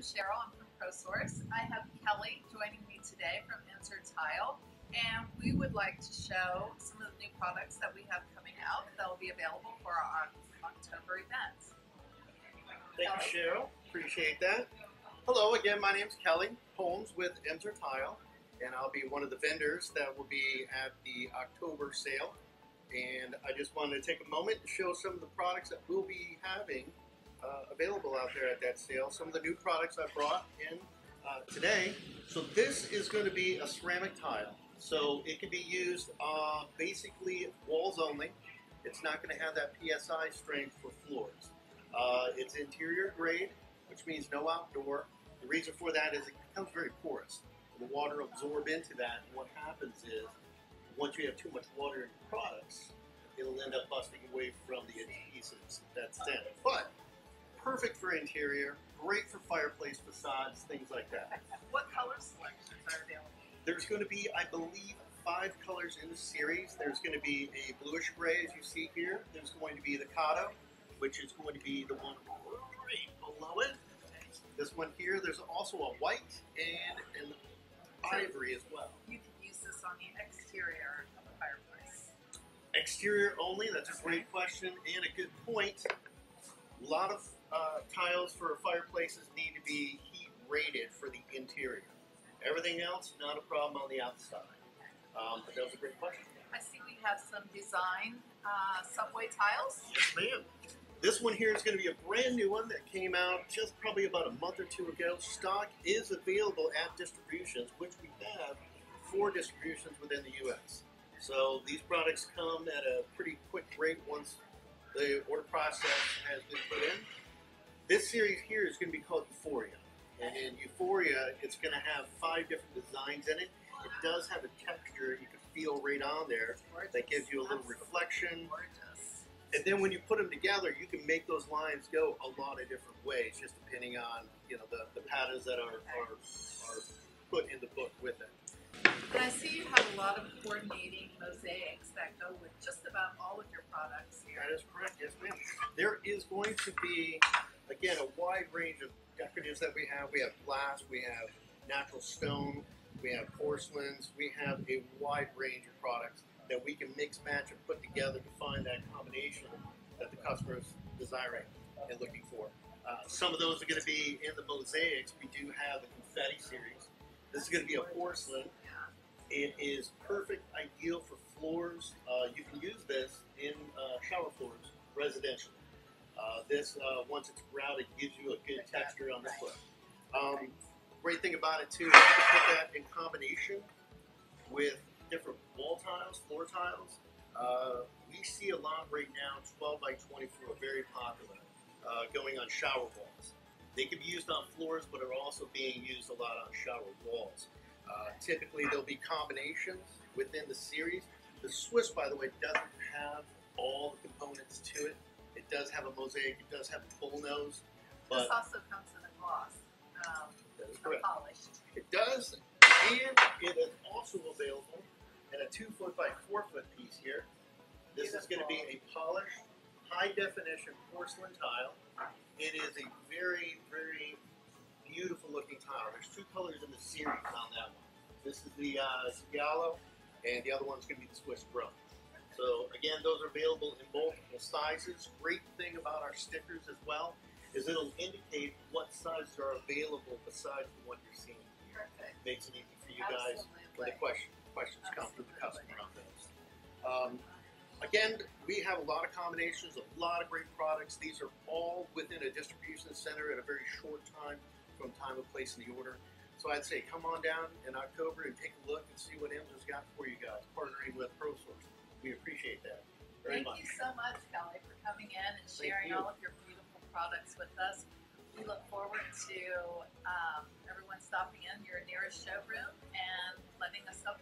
I'm Cheryl. I'm from ProSource. I have Kelly joining me today from Emser Tile, and we would like to show some of the new products that we have coming out that will be available for our October events. Thank you, Cheryl. Appreciate that. Hello again. My name is Kelly Holmes with Emser Tile, and I'll be one of the vendors that will be at the October sale. And I just wanted to take a moment to show some of the products that we'll be having uh, available out there at that sale. Some of the new products I brought in uh, today. So this is going to be a ceramic tile. So it can be used uh, basically walls only. It's not going to have that PSI strength for floors. Uh, it's interior grade, which means no outdoor. The reason for that is it becomes very porous. The water absorb into that, and what happens is once you have too much water in your products, it'll end up busting away from the adhesives that's in. But perfect for interior, great for fireplace facades, things like that. What color selections are available? There's going to be, I believe, five colors in the series. There's going to be a bluish gray, as you see here. There's going to be the Kato, which is going to be the one right below it. This one here, there's also a white and an ivory as well. You could use this on the exterior of a fireplace. Exterior only, that's a great question and a good point. A lot of tiles for fireplaces need to be heat rated for the interior. Everything else, not a problem on the outside. Um, but that was a great question. I see we have some design uh, subway tiles. Yes, ma'am. This one here is going to be a brand new one that came out just probably about a month or two ago. Stock is available at distributions, which we have four distributions within the U.S. So these products come at a pretty quick rate once the order process has been put in. This series here is going to be called Euphoria. And in Euphoria, it's going to have five different designs in it. It does have a texture you can feel right on there that gives you a little reflection. And then when you put them together, you can make those lines go a lot of different ways, just depending on you know the, the patterns that are, are are put in the book with it. And I see you have a lot of coordinating mosaics that go with just about all of your products here. That is correct, yes, ma'am. There is going to be again a wide range of decoratives that we have. We have glass, we have natural stone, we have porcelains, we have a wide range of products that we can mix, match, and put together to find that combination that the customer is desiring and looking for. Uh, some of those are going to be in the mosaics. We do have the confetti series. This is going to be a porcelain. It is perfect, ideal for floors. Uh, you can use this in uh, shower floors, residential. Uh, this, uh, once it's grouted, gives you a good texture on the foot. Um, great thing about it too is you can put that in combination with different wall tiles, floor tiles. Uh, we see a lot right now, 12 by 24, very popular, uh, going on shower walls. They can be used on floors, but are also being used a lot on shower walls. Uh, typically, there'll be combinations within the series. The Swiss, by the way, doesn't have all the components to it. It does have a mosaic, it does have a bull nose, This also comes in a gloss, um, that is correct. polished. It does, and it is also available in a two foot by four foot piece here. This is going to be a polished, high definition porcelain tile. It is a very, very beautiful looking tile. There's two colors in the series on that one. This is the uh, Giallo, and the other one's going to be the Swiss Bro. So again, those are available in multiple sizes. Great thing about our stickers as well is it'll indicate what sizes are available besides the one you're seeing here. Perfect. Makes it easy for you guys when the question, questions come from the customer on those. Um, again, we have a lot of combinations, a lot of great products. These are all within a distribution center at a very short time from time of placing the order. So I'd say come on down in October and take a look and see what Emser's got for you guys, partnering with ProSource. We appreciate that very Thank much. you so much, Kelly, for coming in and sharing all of your beautiful products with us. We look forward to um, everyone stopping in your nearest showroom and letting us know